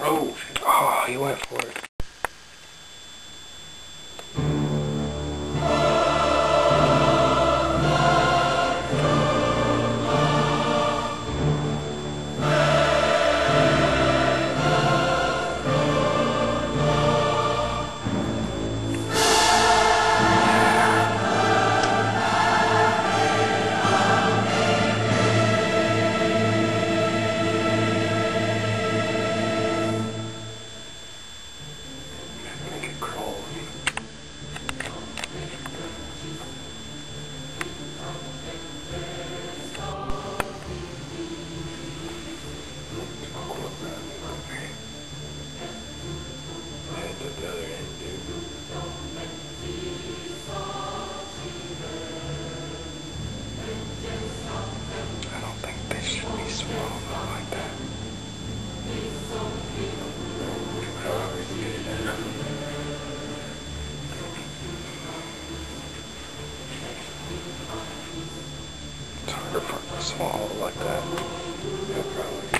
Oh, ah, oh, you went for it. small like that. Yeah, probably.